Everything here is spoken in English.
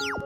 you